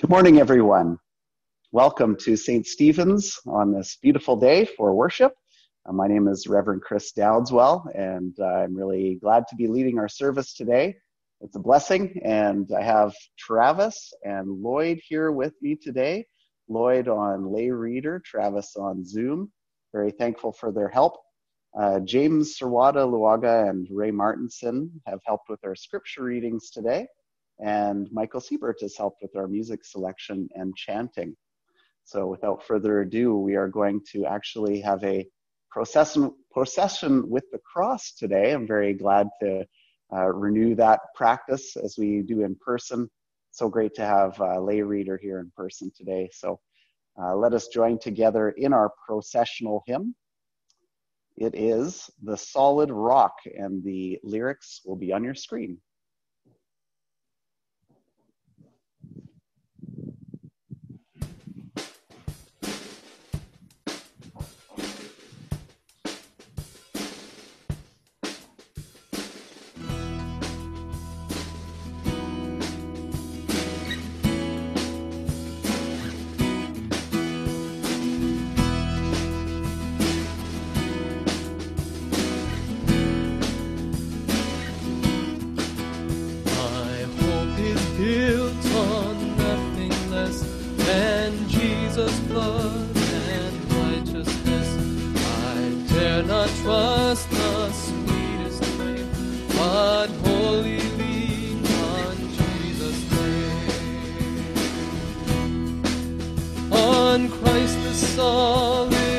Good morning, everyone. Welcome to St. Stephen's on this beautiful day for worship. Uh, my name is Reverend Chris Dowdswell, and I'm really glad to be leading our service today. It's a blessing, and I have Travis and Lloyd here with me today. Lloyd on lay reader, Travis on Zoom. Very thankful for their help. Uh, James Serwada Luaga and Ray Martinson have helped with our scripture readings today and Michael Siebert has helped with our music selection and chanting. So without further ado, we are going to actually have a procession, procession with the cross today. I'm very glad to uh, renew that practice as we do in person. So great to have a lay reader here in person today. So uh, let us join together in our processional hymn. It is The Solid Rock, and the lyrics will be on your screen. Jesus' blood and righteousness. I dare not trust the sweetest name, but wholly lean on Jesus' name. On Christ the solid.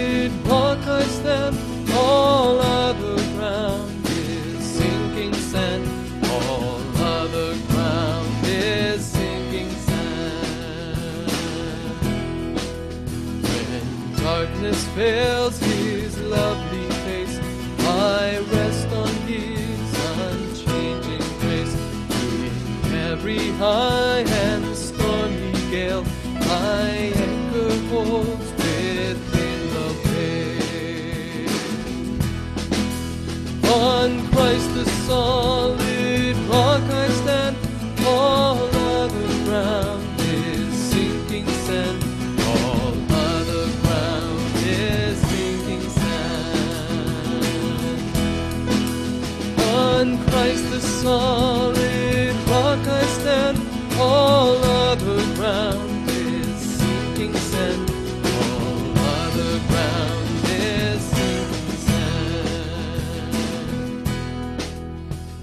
solid rock I stand, all other ground is sinking sand. All other ground is sinking sand.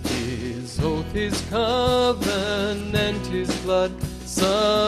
His oath, his covenant, and his blood, sun.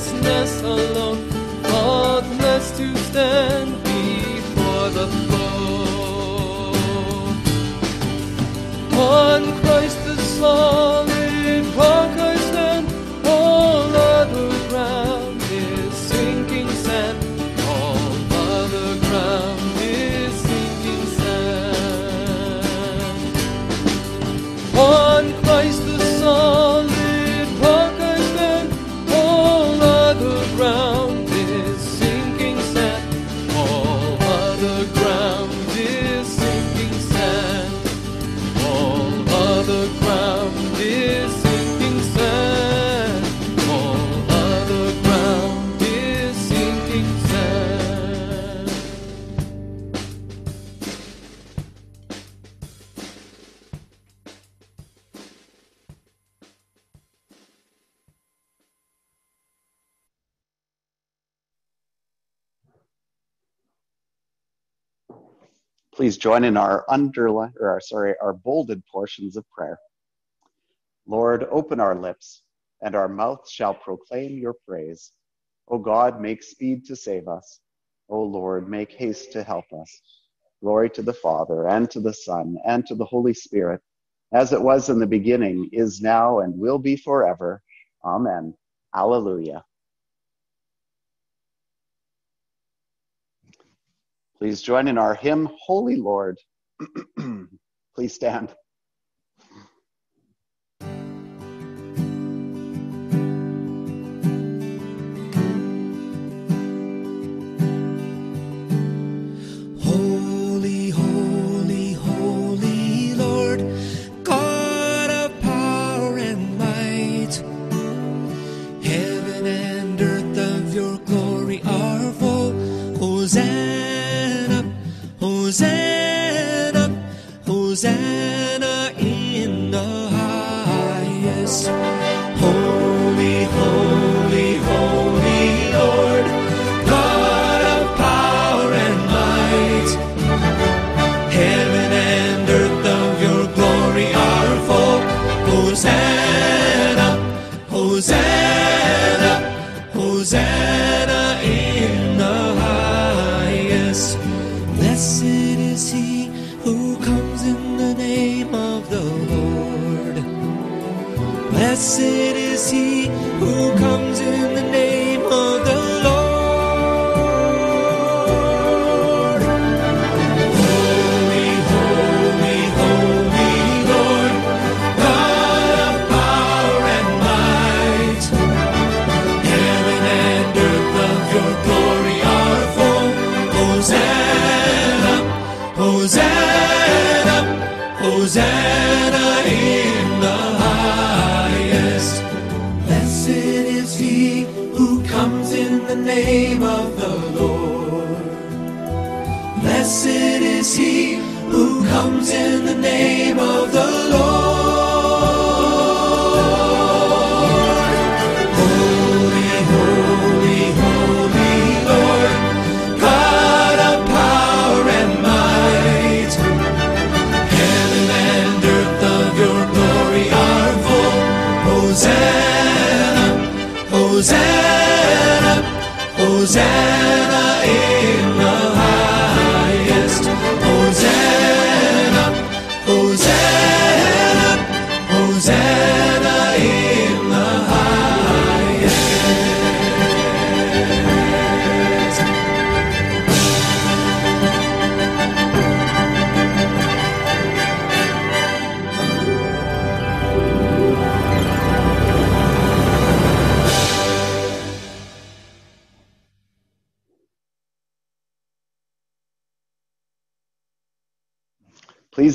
righteousness alone, faultless to stand join in our underline or our, sorry, our bolded portions of prayer. Lord, open our lips, and our mouth shall proclaim your praise. O God, make speed to save us. O Lord, make haste to help us. Glory to the Father, and to the Son, and to the Holy Spirit, as it was in the beginning, is now, and will be forever. Amen. Alleluia. Please join in our hymn, Holy Lord. Please stand.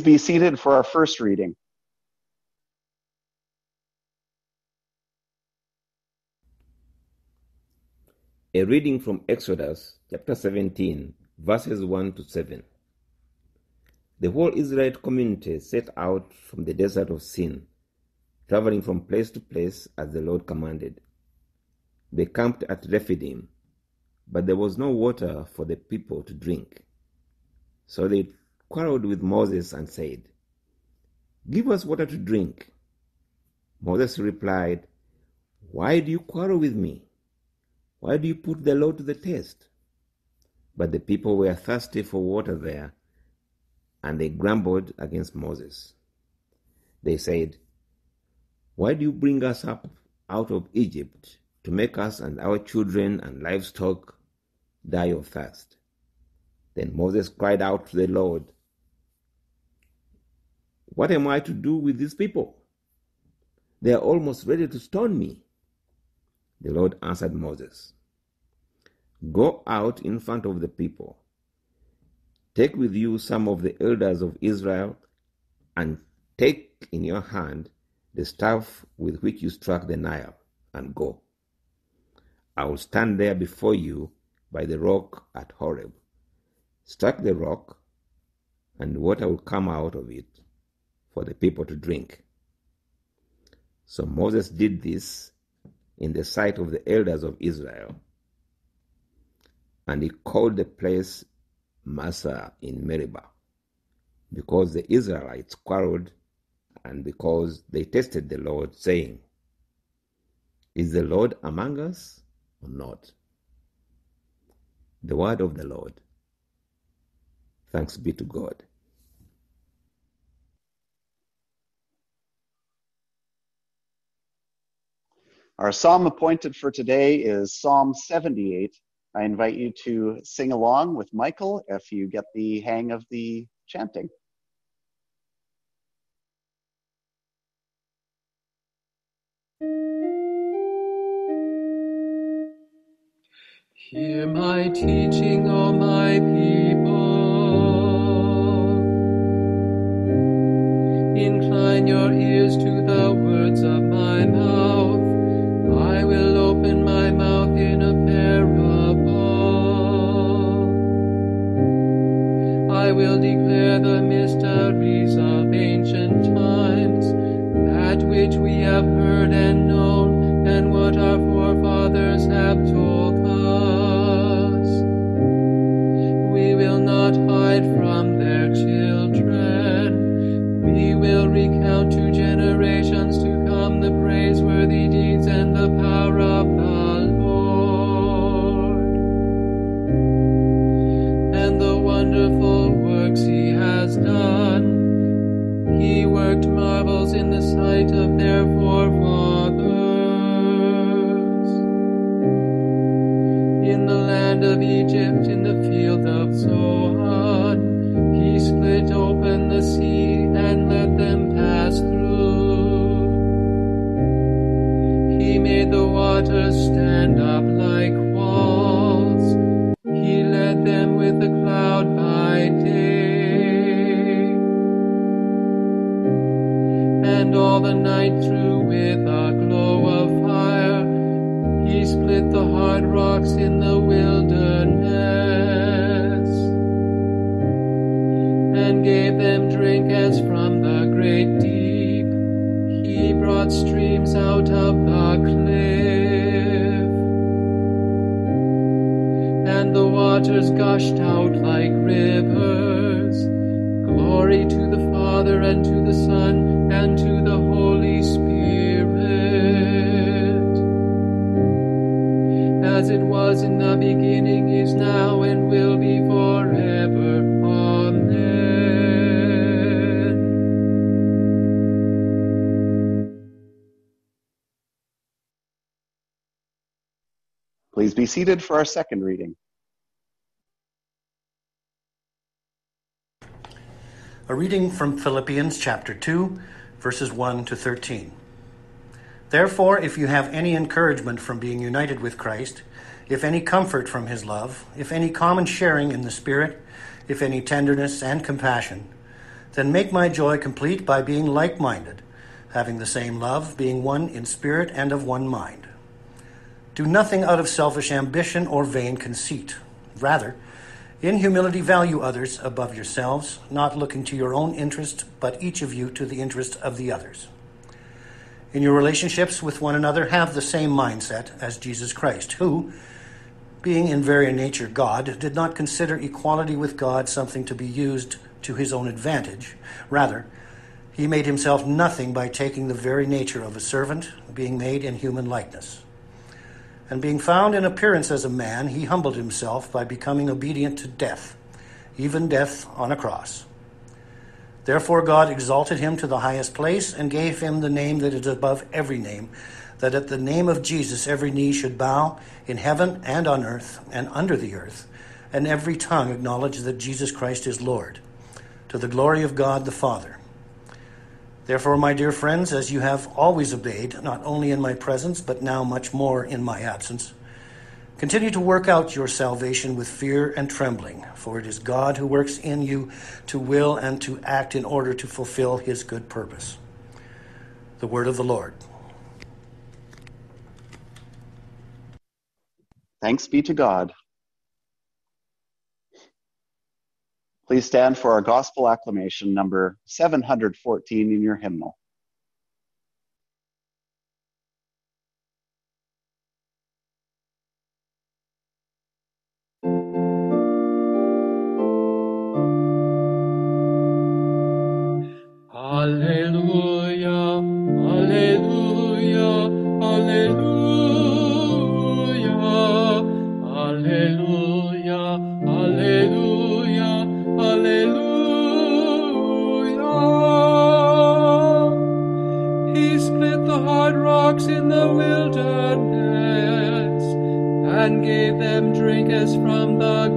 Be seated for our first reading. A reading from Exodus chapter 17, verses 1 to 7. The whole Israelite community set out from the desert of Sin, traveling from place to place as the Lord commanded. They camped at Rephidim, but there was no water for the people to drink. So they quarreled with Moses and said, Give us water to drink. Moses replied, Why do you quarrel with me? Why do you put the law to the test? But the people were thirsty for water there, and they grumbled against Moses. They said, Why do you bring us up out of Egypt to make us and our children and livestock die of thirst? Then Moses cried out to the Lord, What am I to do with these people? They are almost ready to stone me. The Lord answered Moses, Go out in front of the people. Take with you some of the elders of Israel, and take in your hand the staff with which you struck the Nile, and go. I will stand there before you by the rock at Horeb. Strike the rock, and water will come out of it for the people to drink. So Moses did this in the sight of the elders of Israel. And he called the place Massah in Meribah, because the Israelites quarreled and because they tested the Lord, saying, Is the Lord among us or not? The word of the Lord. Thanks be to God. Our psalm appointed for today is Psalm 78. I invite you to sing along with Michael if you get the hang of the chanting. Hear my teaching, O my people. Incline your ears to the Please be seated for our second reading. A reading from Philippians chapter 2, verses 1 to 13. Therefore, if you have any encouragement from being united with Christ, if any comfort from his love, if any common sharing in the Spirit, if any tenderness and compassion, then make my joy complete by being like minded, having the same love, being one in spirit and of one mind. Do nothing out of selfish ambition or vain conceit. Rather, in humility, value others above yourselves, not looking to your own interest, but each of you to the interest of the others. In your relationships with one another, have the same mindset as Jesus Christ, who, being in very nature God, did not consider equality with God something to be used to his own advantage. Rather, he made himself nothing by taking the very nature of a servant, being made in human likeness. And being found in appearance as a man, he humbled himself by becoming obedient to death, even death on a cross. Therefore, God exalted him to the highest place and gave him the name that is above every name, that at the name of Jesus every knee should bow in heaven and on earth and under the earth, and every tongue acknowledge that Jesus Christ is Lord, to the glory of God the Father. Therefore, my dear friends, as you have always obeyed, not only in my presence, but now much more in my absence, continue to work out your salvation with fear and trembling, for it is God who works in you to will and to act in order to fulfill his good purpose. The word of the Lord. Thanks be to God. Please stand for our gospel acclamation number 714 in your hymnal. Alleluia, flocks in the wilderness, and gave them drinkers from the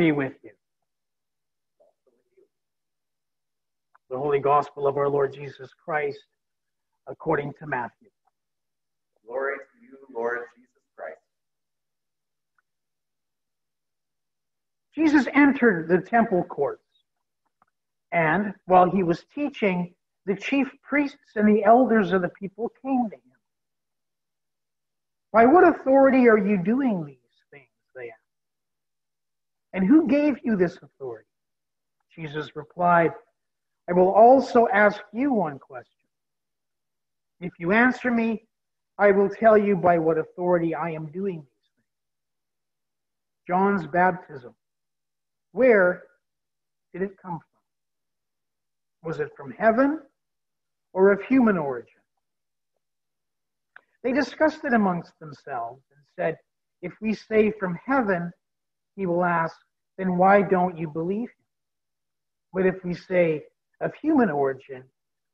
be with you. The Holy Gospel of our Lord Jesus Christ according to Matthew. Glory to you, Lord Jesus Christ. Jesus entered the temple courts, and while he was teaching, the chief priests and the elders of the people came to him. By what authority are you doing these things? They asked. And who gave you this authority? Jesus replied, I will also ask you one question. If you answer me, I will tell you by what authority I am doing these things. John's baptism. Where did it come from? Was it from heaven or of human origin? They discussed it amongst themselves and said, If we say from heaven, he will ask, then why don't you believe him? But if we say of human origin,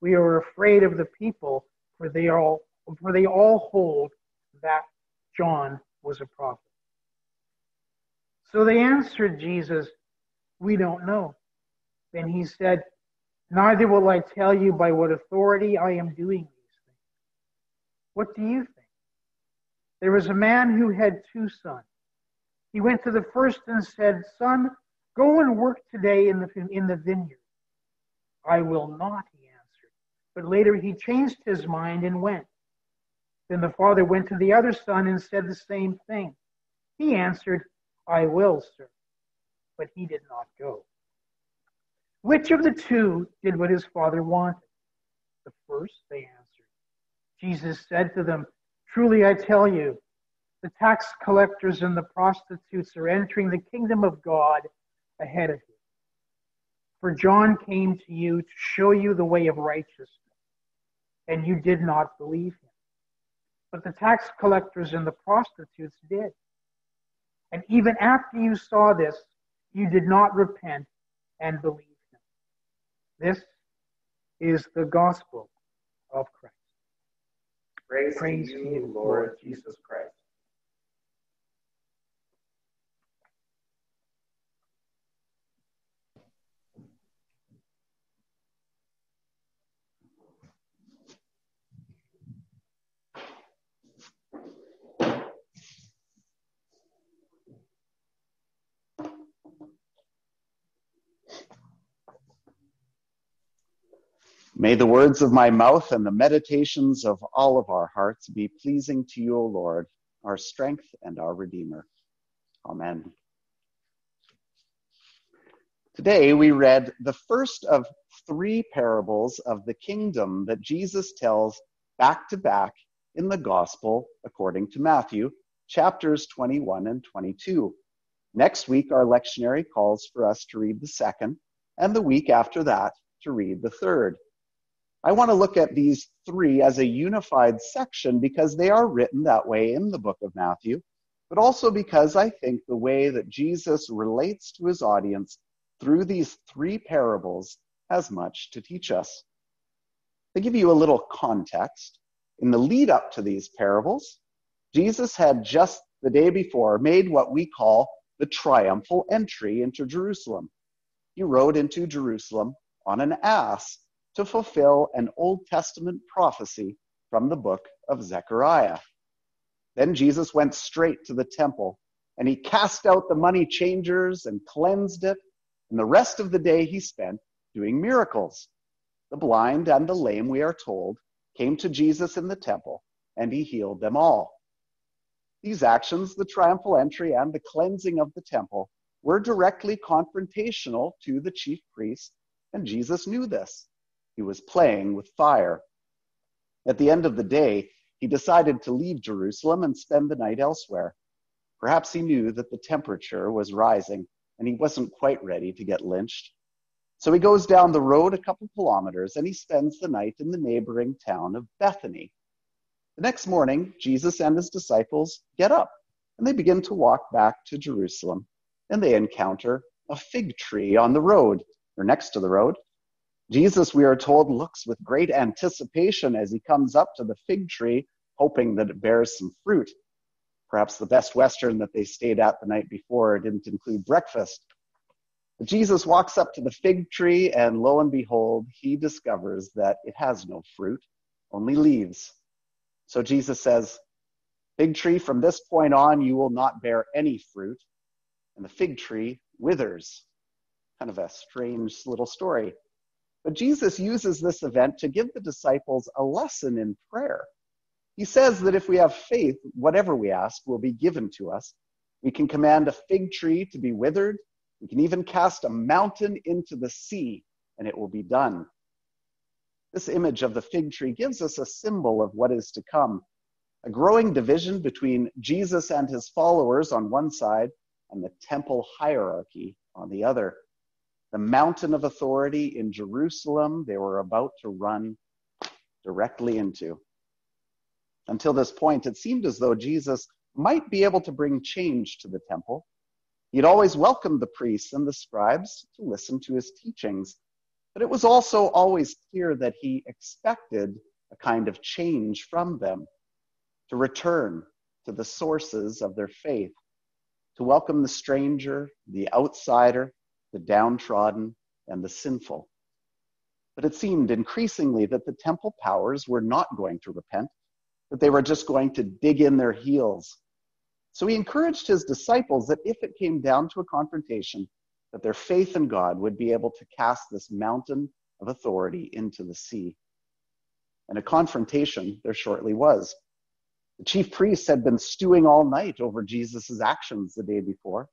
we are afraid of the people, for they all for they all hold that John was a prophet. So they answered Jesus, We don't know. Then he said, Neither will I tell you by what authority I am doing these things. What do you think? There was a man who had two sons. He went to the first and said, Son, go and work today in the, in the vineyard. I will not, he answered. But later he changed his mind and went. Then the father went to the other son and said the same thing. He answered, I will, sir. But he did not go. Which of the two did what his father wanted? The first, they answered. Jesus said to them, Truly I tell you, the tax collectors and the prostitutes are entering the kingdom of God ahead of you. For John came to you to show you the way of righteousness, and you did not believe him. But the tax collectors and the prostitutes did. And even after you saw this, you did not repent and believe him. This is the gospel of Christ. Praise, Praise to you, Lord Jesus Christ. May the words of my mouth and the meditations of all of our hearts be pleasing to you, O Lord, our strength and our Redeemer. Amen. Today we read the first of three parables of the kingdom that Jesus tells back to back in the Gospel according to Matthew, chapters 21 and 22. Next week, our lectionary calls for us to read the second, and the week after that, to read the third. I want to look at these three as a unified section because they are written that way in the book of Matthew, but also because I think the way that Jesus relates to his audience through these three parables has much to teach us. To give you a little context, in the lead up to these parables, Jesus had just the day before made what we call the triumphal entry into Jerusalem. He rode into Jerusalem on an ass to fulfill an Old Testament prophecy from the book of Zechariah. Then Jesus went straight to the temple and he cast out the money changers and cleansed it. And the rest of the day he spent doing miracles. The blind and the lame, we are told, came to Jesus in the temple and he healed them all. These actions, the triumphal entry and the cleansing of the temple, were directly confrontational to the chief priests, and Jesus knew this. He was playing with fire. At the end of the day, he decided to leave Jerusalem and spend the night elsewhere. Perhaps he knew that the temperature was rising and he wasn't quite ready to get lynched. So he goes down the road a couple kilometers and he spends the night in the neighboring town of Bethany. The next morning, Jesus and his disciples get up and they begin to walk back to Jerusalem and they encounter a fig tree on the road or next to the road. Jesus, we are told, looks with great anticipation as he comes up to the fig tree, hoping that it bears some fruit. Perhaps the best Western that they stayed at the night before didn't include breakfast. But Jesus walks up to the fig tree, and lo and behold, he discovers that it has no fruit, only leaves. So Jesus says, Fig tree, from this point on, you will not bear any fruit. And the fig tree withers. Kind of a strange little story. But Jesus uses this event to give the disciples a lesson in prayer. He says that if we have faith, whatever we ask will be given to us. We can command a fig tree to be withered. We can even cast a mountain into the sea, and it will be done. This image of the fig tree gives us a symbol of what is to come a growing division between Jesus and his followers on one side and the temple hierarchy on the other. The mountain of authority in Jerusalem they were about to run directly into. Until this point, it seemed as though Jesus might be able to bring change to the temple. He'd always welcomed the priests and the scribes to listen to his teachings, but it was also always clear that he expected a kind of change from them, to return to the sources of their faith, to welcome the stranger, the outsider, the downtrodden, and the sinful. But it seemed increasingly that the temple powers were not going to repent that they were just going to dig in their heels. So he encouraged his disciples that if it came down to a confrontation, that their faith in God would be able to cast this mountain of authority into the sea. And a confrontation there shortly was. The chief priests had been stewing all night over Jesus' actions the day before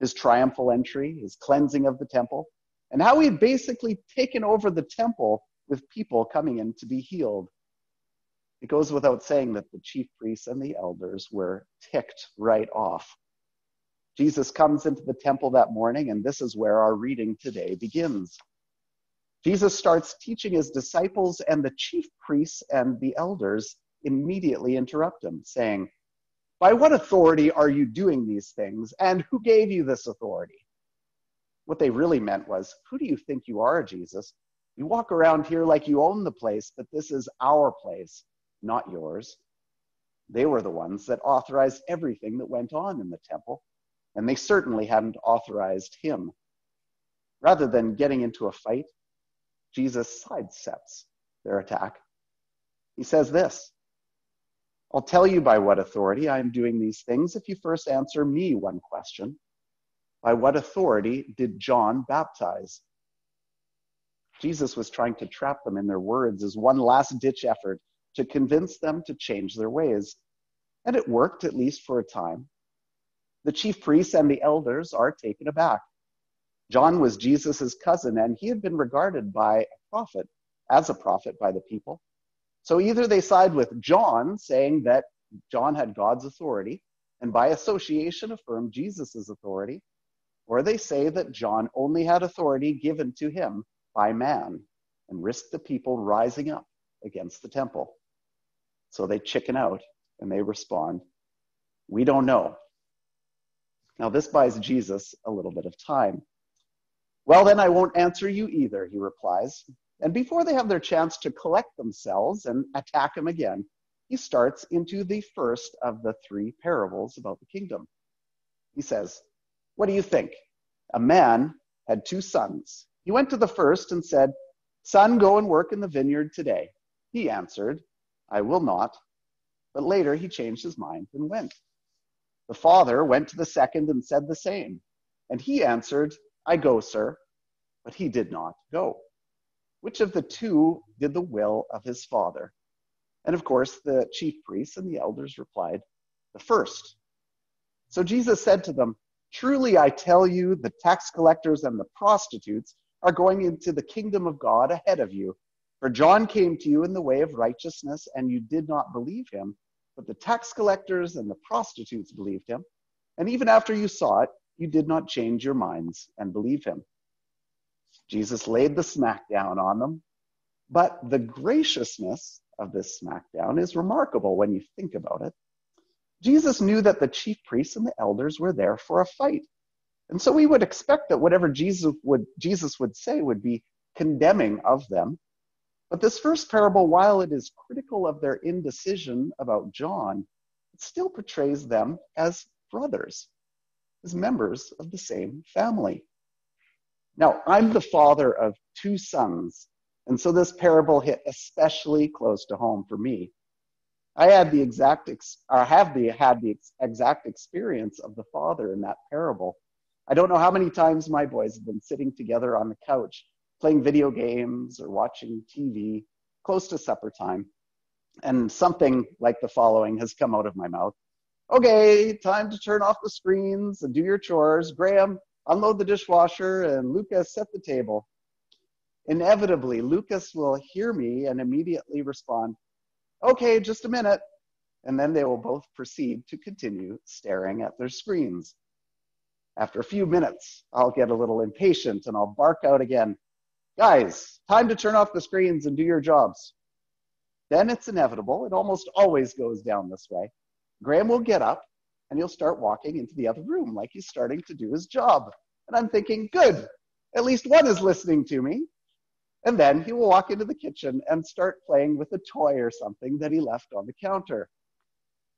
his triumphal entry, his cleansing of the temple, and how he had basically taken over the temple with people coming in to be healed. It goes without saying that the chief priests and the elders were ticked right off. Jesus comes into the temple that morning, and this is where our reading today begins. Jesus starts teaching his disciples, and the chief priests and the elders immediately interrupt him, saying, By what authority are you doing these things, and who gave you this authority? What they really meant was, Who do you think you are, Jesus? You walk around here like you own the place, but this is our place not yours. They were the ones that authorized everything that went on in the temple, and they certainly hadn't authorized him. Rather than getting into a fight, Jesus sidesteps their attack. He says this I'll tell you by what authority I am doing these things if you first answer me one question. By what authority did John baptize? Jesus was trying to trap them in their words as one last ditch effort to convince them to change their ways. And it worked, at least for a time. The chief priests and the elders are taken aback. John was Jesus' cousin, and he had been regarded by a prophet, as a prophet by the people. So either they side with John, saying that John had God's authority, and by association affirm Jesus' authority, or they say that John only had authority given to him by man and risked the people rising up against the temple. So they chicken out and they respond, We don't know. Now, this buys Jesus a little bit of time. Well, then I won't answer you either, he replies. And before they have their chance to collect themselves and attack him again, he starts into the first of the three parables about the kingdom. He says, What do you think? A man had two sons. He went to the first and said, Son, go and work in the vineyard today. He answered, I will not. But later he changed his mind and went. The father went to the second and said the same. And he answered, I go, sir. But he did not go. Which of the two did the will of his father? And of course, the chief priests and the elders replied, the first. So Jesus said to them, Truly I tell you, the tax collectors and the prostitutes are going into the kingdom of God ahead of you. For John came to you in the way of righteousness, and you did not believe him, but the tax collectors and the prostitutes believed him. And even after you saw it, you did not change your minds and believe him. Jesus laid the smackdown on them, but the graciousness of this smackdown is remarkable when you think about it. Jesus knew that the chief priests and the elders were there for a fight. And so we would expect that whatever Jesus would, Jesus would say would be condemning of them. But this first parable, while it is critical of their indecision about John, it still portrays them as brothers, as members of the same family. Now, I'm the father of two sons, and so this parable hit especially close to home for me. I had the exact, ex- or have the had the ex- exact experience of the father in that parable. I don't know how many times my boys have been sitting together on the couch playing video games or watching TV close to supper time, and something like the following has come out of my mouth. Okay, time to turn off the screens and do your chores. Graham, unload the dishwasher, and Lucas, set the table. Inevitably, Lucas will hear me and immediately respond, Okay, just a minute. And then they will both proceed to continue staring at their screens. After a few minutes, I'll get a little impatient and I'll bark out again, Guys, time to turn off the screens and do your jobs. Then it's inevitable. It almost always goes down this way. Graham will get up and he'll start walking into the other room like he's starting to do his job. And I'm thinking, good, at least one is listening to me. And then he will walk into the kitchen and start playing with a toy or something that he left on the counter.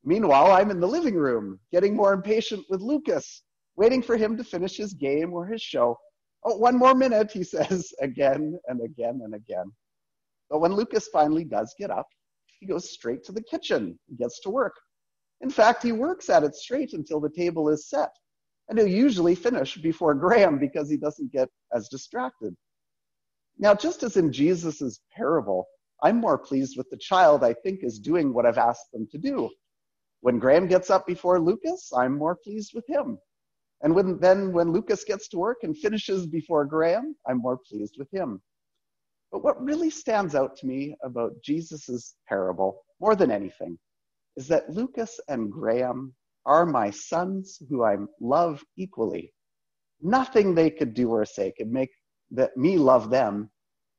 Meanwhile, I'm in the living room, getting more impatient with Lucas, waiting for him to finish his game or his show. Oh, one more minute, he says again and again and again. But when Lucas finally does get up, he goes straight to the kitchen. He gets to work. In fact, he works at it straight until the table is set. And he'll usually finish before Graham because he doesn't get as distracted. Now, just as in Jesus' parable, I'm more pleased with the child I think is doing what I've asked them to do. When Graham gets up before Lucas, I'm more pleased with him. And when, then when Lucas gets to work and finishes before Graham, I'm more pleased with him. But what really stands out to me about Jesus' parable, more than anything, is that Lucas and Graham are my sons who I love equally. Nothing they could do or say could make that me love them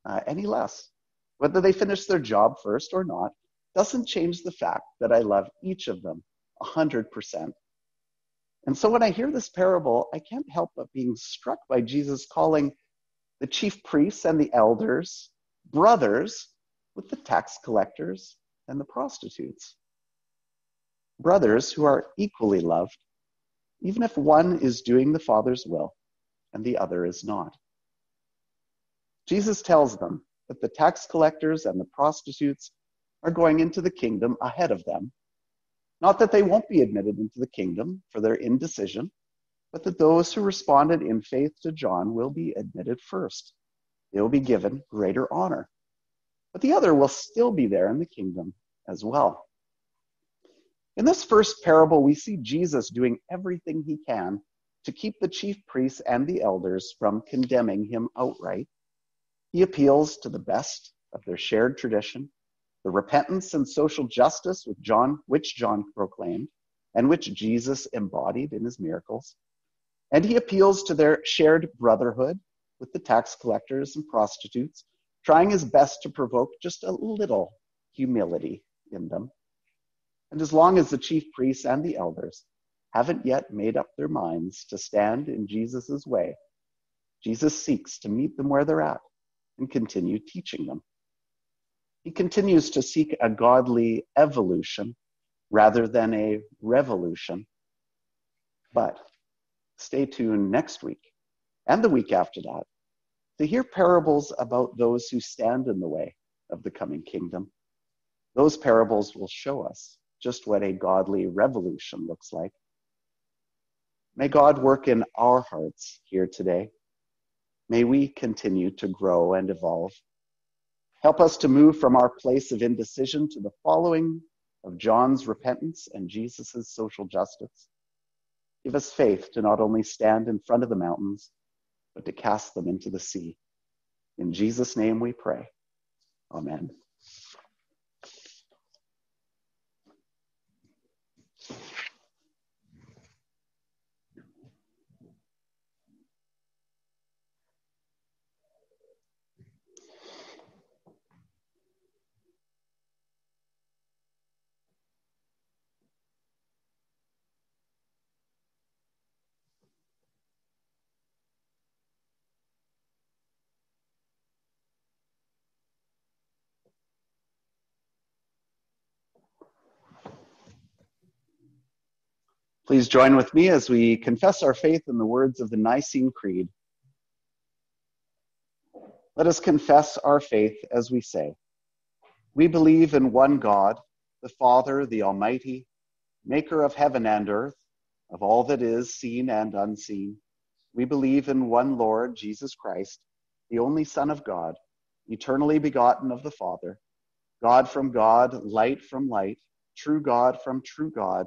uh, any less. Whether they finish their job first or not doesn't change the fact that I love each of them 100%. And so when I hear this parable, I can't help but being struck by Jesus calling the chief priests and the elders brothers with the tax collectors and the prostitutes. Brothers who are equally loved, even if one is doing the Father's will and the other is not. Jesus tells them that the tax collectors and the prostitutes are going into the kingdom ahead of them. Not that they won't be admitted into the kingdom for their indecision, but that those who responded in faith to John will be admitted first. They will be given greater honor. But the other will still be there in the kingdom as well. In this first parable, we see Jesus doing everything he can to keep the chief priests and the elders from condemning him outright he appeals to the best of their shared tradition, the repentance and social justice John, which John proclaimed, and which Jesus embodied in his miracles. And he appeals to their shared brotherhood with the tax collectors and prostitutes, trying his best to provoke just a little humility in them. And as long as the chief priests and the elders haven't yet made up their minds to stand in Jesus' way, Jesus seeks to meet them where they're at and continue teaching them. He continues to seek a godly evolution rather than a revolution. But stay tuned next week and the week after that to hear parables about those who stand in the way of the coming kingdom. Those parables will show us just what a godly revolution looks like. May God work in our hearts here today May we continue to grow and evolve. Help us to move from our place of indecision to the following of John's repentance and Jesus' social justice. Give us faith to not only stand in front of the mountains, but to cast them into the sea. In Jesus' name we pray. Amen. Please join with me as we confess our faith in the words of the Nicene Creed. Let us confess our faith as we say, We believe in one God, the Father, the Almighty, maker of heaven and earth, of all that is seen and unseen. We believe in one Lord, Jesus Christ, the only Son of God, eternally begotten of the Father, God from God, light from light, true God from true God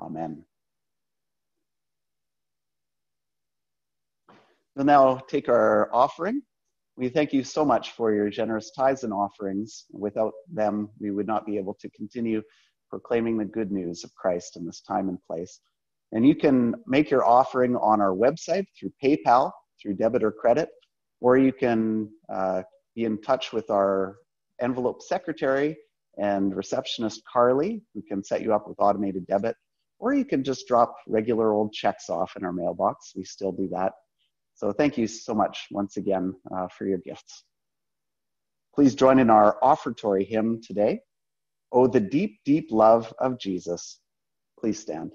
Amen. We'll now take our offering. We thank you so much for your generous tithes and offerings. Without them, we would not be able to continue proclaiming the good news of Christ in this time and place. And you can make your offering on our website through PayPal, through debit or credit, or you can uh, be in touch with our envelope secretary and receptionist Carly, who can set you up with automated debit, or you can just drop regular old checks off in our mailbox. We still do that. So thank you so much once again uh, for your gifts. Please join in our offertory hymn today. Oh, the deep, deep love of Jesus. Please stand.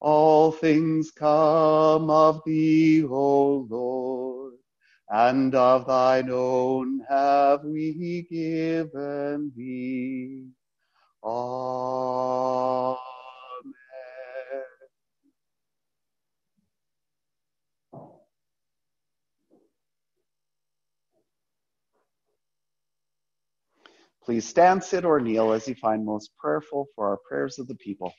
All things come of thee, O Lord, and of thine own have we given thee. Amen. Please stand, sit, or kneel as you find most prayerful for our prayers of the people.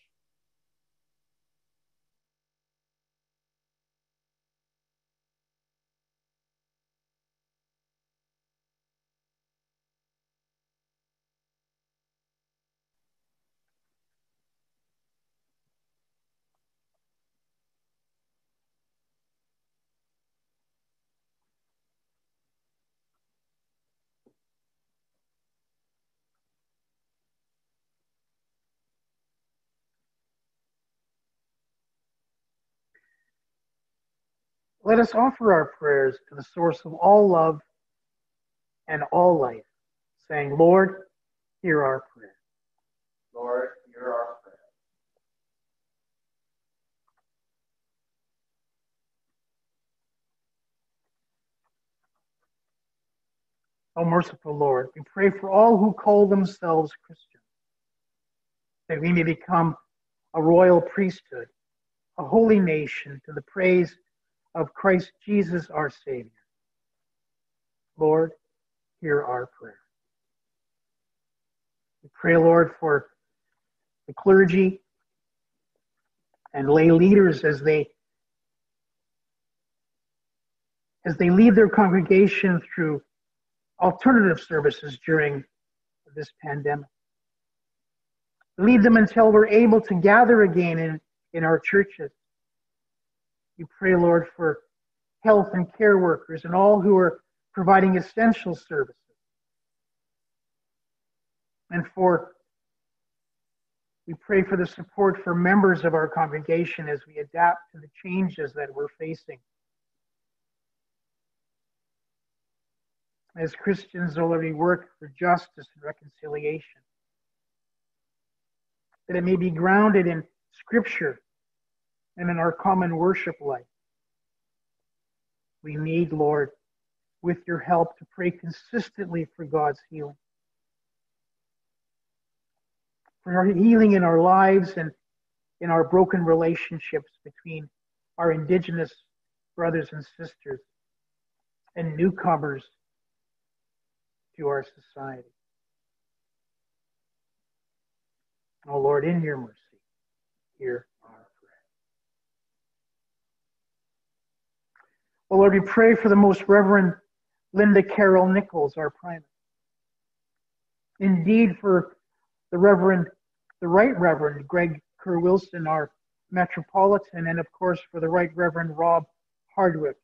Let us offer our prayers to the source of all love and all life, saying, Lord, hear our prayer. Lord, hear our prayer. O merciful Lord, we pray for all who call themselves Christians, that we may become a royal priesthood, a holy nation to the praise of Christ Jesus our Savior. Lord, hear our prayer. We pray, Lord, for the clergy and lay leaders as they as they lead their congregation through alternative services during this pandemic. Lead them until we're able to gather again in, in our churches. We pray, Lord, for health and care workers and all who are providing essential services. And for, we pray for the support for members of our congregation as we adapt to the changes that we're facing. As Christians already work for justice and reconciliation, that it may be grounded in Scripture and in our common worship life. We need, Lord, with your help to pray consistently for God's healing. For our healing in our lives and in our broken relationships between our Indigenous brothers and sisters and newcomers to our society. Oh Lord, in your mercy, hear our prayer. Oh Lord, we pray for the most Reverend Linda Carroll Nicholls, our primate. Indeed, for the Reverend, the Right Reverend Greg Kerr Wilson, our Metropolitan, and of course for the Right Reverend Rob Hardwick,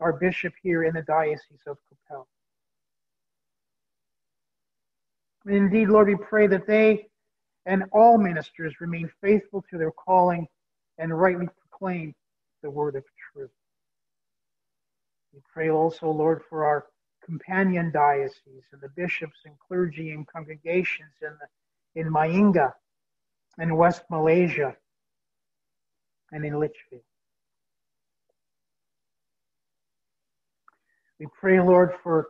our Bishop here in the Diocese of Qu'Appelle. Indeed, Lord, we pray that they and all ministers remain faithful to their calling and rightly proclaim the word of. We pray also, Lord, for our companion dioceses and the bishops and clergy and congregations in, the, in Mainga and West Malaysia and in Lichfield. We pray, Lord, for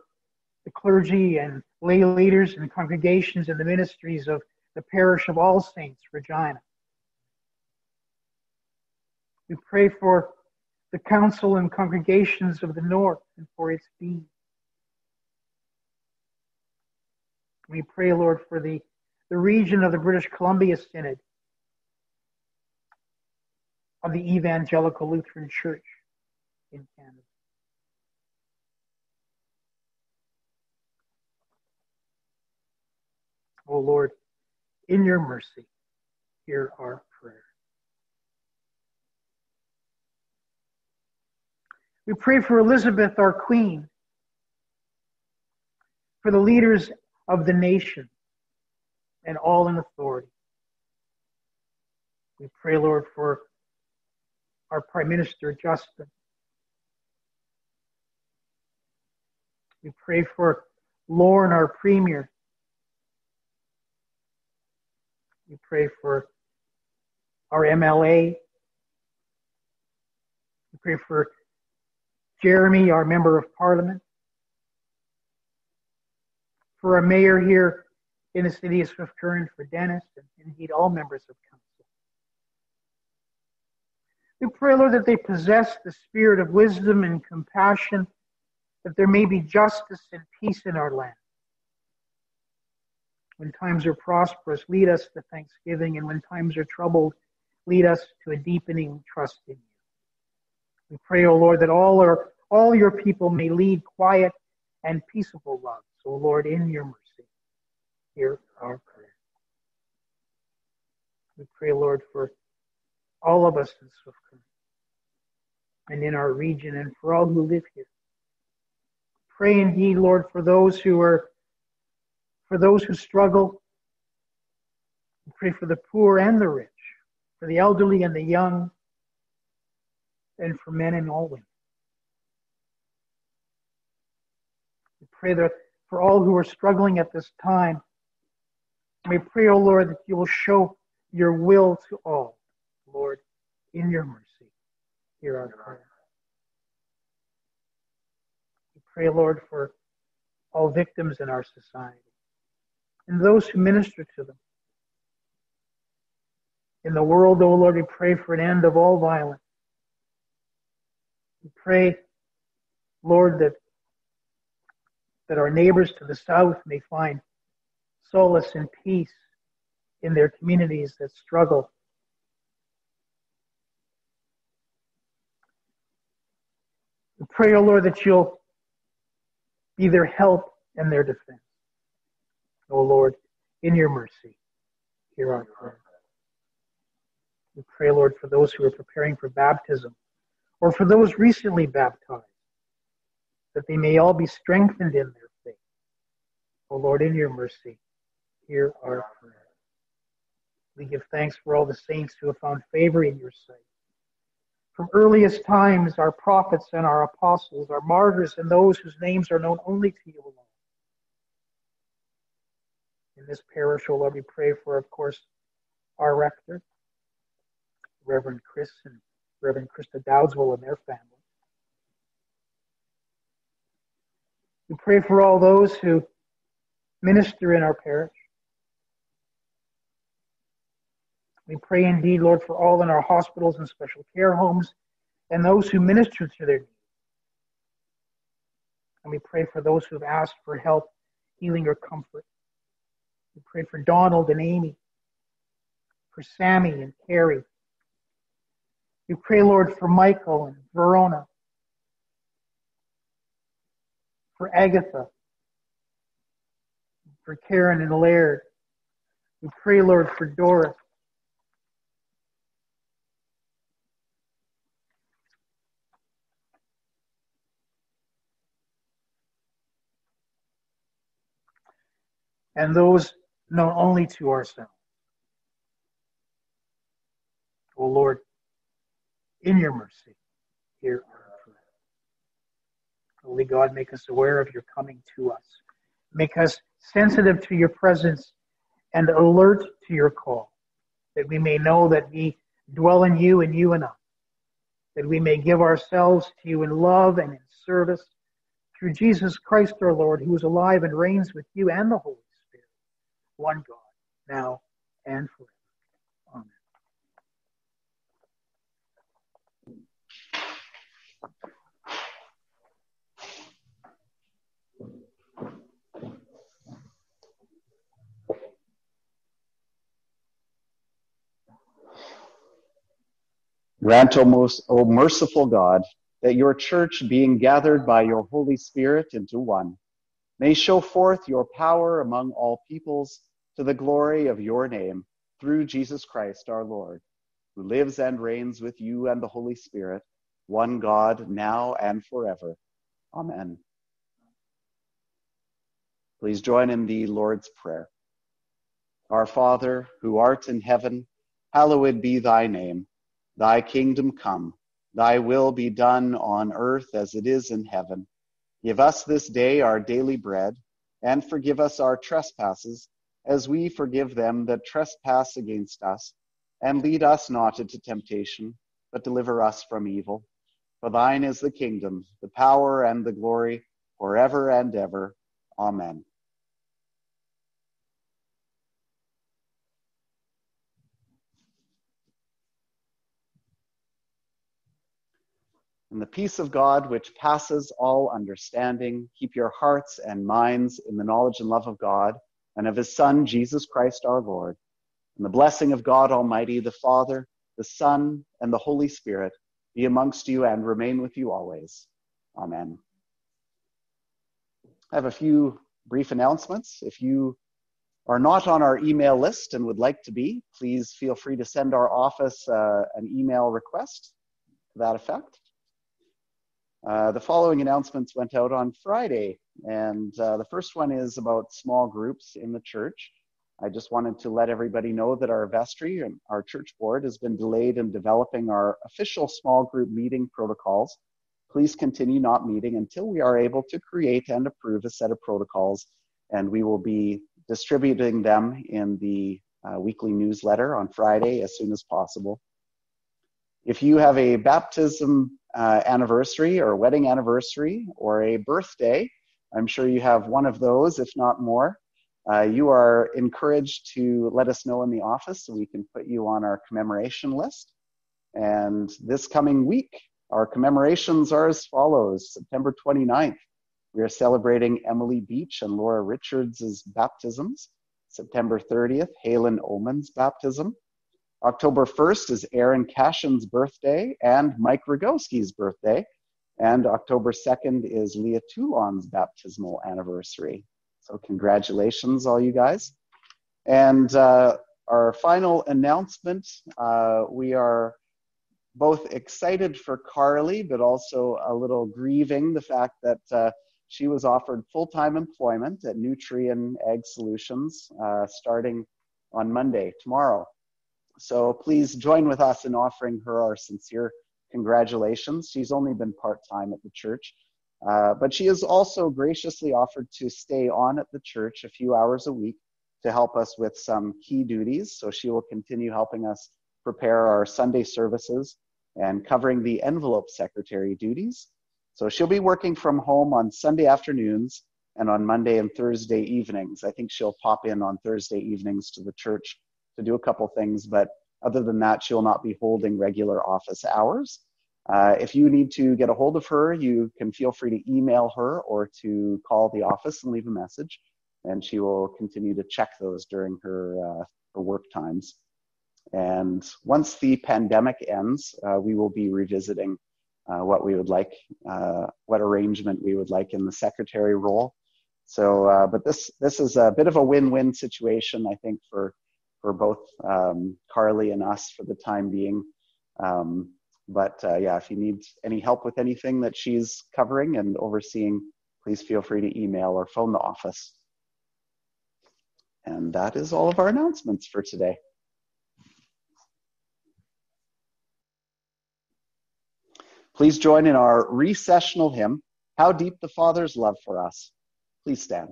the clergy and lay leaders and congregations and the ministries of the parish of All Saints, Regina. We pray for the council and congregations of the North and for its dean. We pray, Lord, for the, the region of the British Columbia Synod of the Evangelical Lutheran Church in Canada. O Lord, in your mercy, hear our prayer. We pray for Elizabeth, our Queen, for the leaders of the nation and all in authority. We pray, Lord, for our Prime Minister, Justin. We pray for Lorne, our Premier. We pray for our MLA, We Pray for Jeremy, our member of parliament, for our mayor here in the city of Swift Current, for Dennis, and indeed all members of council. We pray, Lord, that they possess the spirit of wisdom and compassion, that there may be justice and peace in our land. When times are prosperous, lead us to thanksgiving, and when times are troubled, lead us to a deepening trust in you. We pray, O Lord, that all our all your people may lead quiet and peaceable lives. O Lord, in your mercy, hear our prayer. We pray, Lord, for all of us in Current and in our region and for all who live here. Pray indeed, Lord, for those who are for those who struggle. We pray for the poor and the rich, for the elderly and the young, and for men and all women. We pray that for all who are struggling at this time, we pray, O oh Lord, that you will show your will to all. Lord, in your mercy, hear our prayer. We pray, Lord, for all victims in our society and those who minister to them. In the world, O oh Lord, we pray for an end of all violence. We pray, Lord, that, that our neighbors to the south may find solace and peace in their communities that struggle. We pray, O oh Lord, that you'll be their help and their defense. O oh Lord, in your mercy, hear our prayer. We pray, Lord, for those who are preparing for baptism or for those recently baptized, that they may all be strengthened in their faith. O oh Lord, in your mercy, hear our prayer. We give thanks for all the saints who have found favor in your sight. From earliest times, our prophets and our apostles, our martyrs, and those whose names are known only to you alone. In this parish, O Lord, we pray for, of course, our rector, Reverend Chris and Reverend Krista Dowdswell and their family. We pray for all those who minister in our parish. We pray indeed, Lord, for all in our hospitals and special care homes and those who minister to their needs. And we pray for those who have asked for help, healing, or comfort. We pray for Donald and Amy, for Sammy and Carrie. We pray, Lord, for Michael and Verona, for Agatha, for Karen and Laird. We pray, Lord, for Doris. And those known only to ourselves. O oh Lord, in your mercy, hear our prayer. Holy God, make us aware of your coming to us. Make us sensitive to your presence and alert to your call, that we may know that we dwell in you and you in us, that we may give ourselves to you in love and in service through Jesus Christ our Lord, who is alive and reigns with you and the Holy Spirit, one God, now and forever. Amen. Grant, O, most, o merciful God, that your church, being gathered by your Holy Spirit into one, may show forth your power among all peoples to the glory of your name, through Jesus Christ our Lord, who lives and reigns with you and the Holy Spirit, one God, now and forever. Amen. Please join in the Lord's Prayer. Our Father, who art in heaven, hallowed be thy name. Thy kingdom come, thy will be done on earth as it is in heaven. Give us this day our daily bread, and forgive us our trespasses, as we forgive them that trespass against us. And lead us not into temptation, but deliver us from evil. For thine is the kingdom, the power, and the glory, forever and ever. Amen. And the peace of God, which passes all understanding, keep your hearts and minds in the knowledge and love of God and of his Son, Jesus Christ our Lord. And the blessing of God Almighty, the Father, the Son, and the Holy Spirit be amongst you and remain with you always. Amen. I have a few brief announcements. If you are not on our email list and would like to be, please feel free to send our office uh, an email request to that effect. Uh, the following announcements went out on Friday, and uh, the first one is about small groups in the church. I just wanted to let everybody know that our vestry and our church board has been delayed in developing our official small group meeting protocols. Please continue not meeting until we are able to create and approve a set of protocols, and we will be distributing them in the uh, weekly newsletter on Friday as soon as possible. If you have a baptism uh, anniversary or wedding anniversary or a birthday, I'm sure you have one of those, if not more. Uh, you are encouraged to let us know in the office so we can put you on our commemoration list. And this coming week, our commemorations are as follows September 29th, we are celebrating Emily Beach and Laura Richards' baptisms. September 30th, Halen Oman's baptism. October 1st is Aaron Cashin's birthday and Mike Rogowski's birthday. And October 2nd is Leah Toulon's baptismal anniversary. So, congratulations, all you guys. And uh, our final announcement uh, we are both excited for Carly, but also a little grieving the fact that uh, she was offered full time employment at Nutrien Ag Solutions uh, starting on Monday, tomorrow. So please join with us in offering her our sincere congratulations. She's only been part time at the church, uh, but she has also graciously offered to stay on at the church a few hours a week to help us with some key duties. So she will continue helping us prepare our Sunday services and covering the envelope secretary duties. So she'll be working from home on Sunday afternoons and on Monday and Thursday evenings. I think she'll pop in on Thursday evenings to the church to do a couple things, but other than that, she'll not be holding regular office hours. Uh, if you need to get a hold of her, you can feel free to email her or to call the office and leave a message, and she will continue to check those during her, uh, her work times. And once the pandemic ends, uh, we will be revisiting uh, what we would like, uh, what arrangement we would like in the secretary role. So, uh, but this this is a bit of a win-win situation, I think, for for both um, Carly and us for the time being. Um, but uh, yeah, if you need any help with anything that she's covering and overseeing, please feel free to email or phone the office. And that is all of our announcements for today. Please join in our recessional hymn, How Deep the Father's Love for Us. Please stand.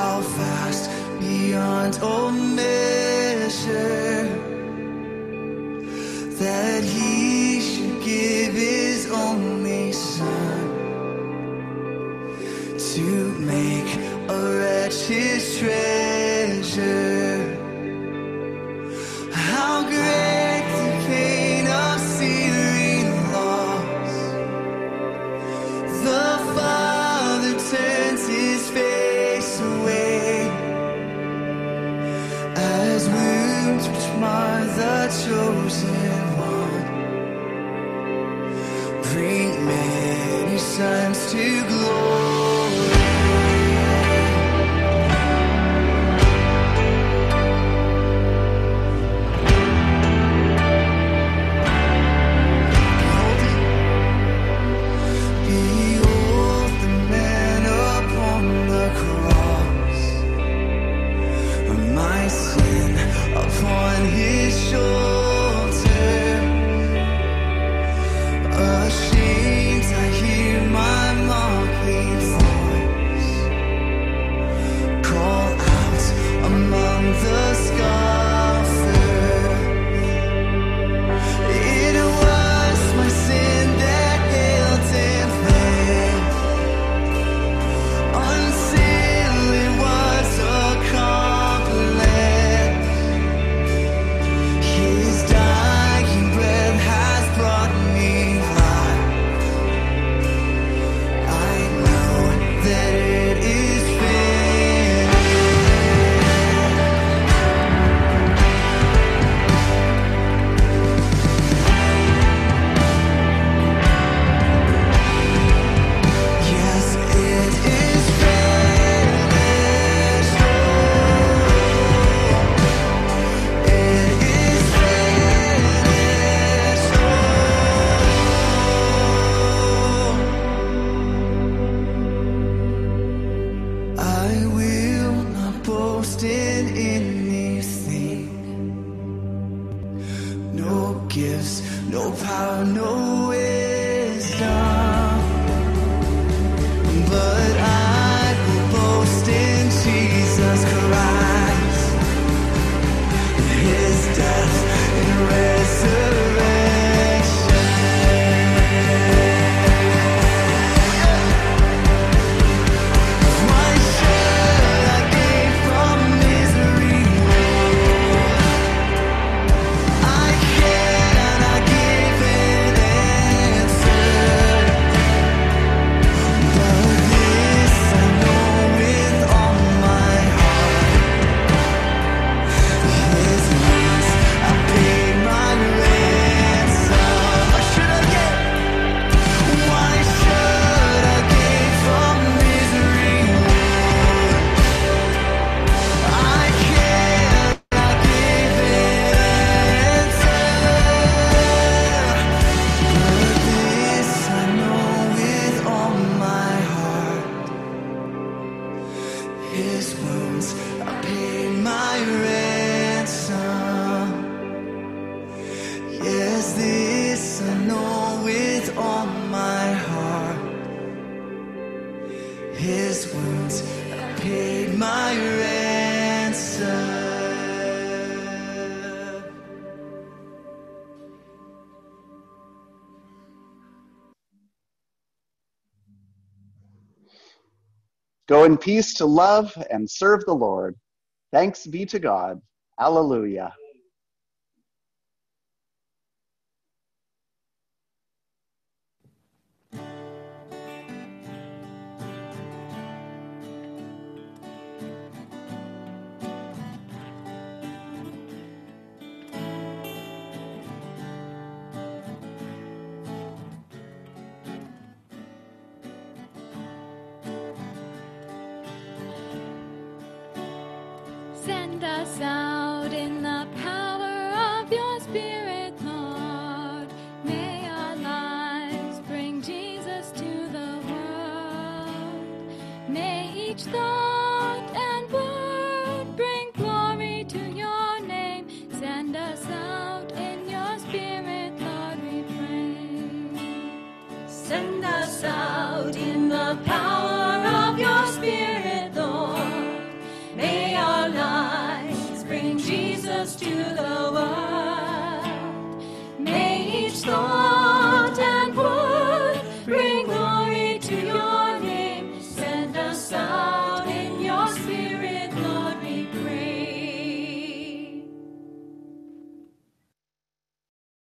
How vast beyond all measure. That He Go in peace to love and serve the Lord. Thanks be to God. Alleluia.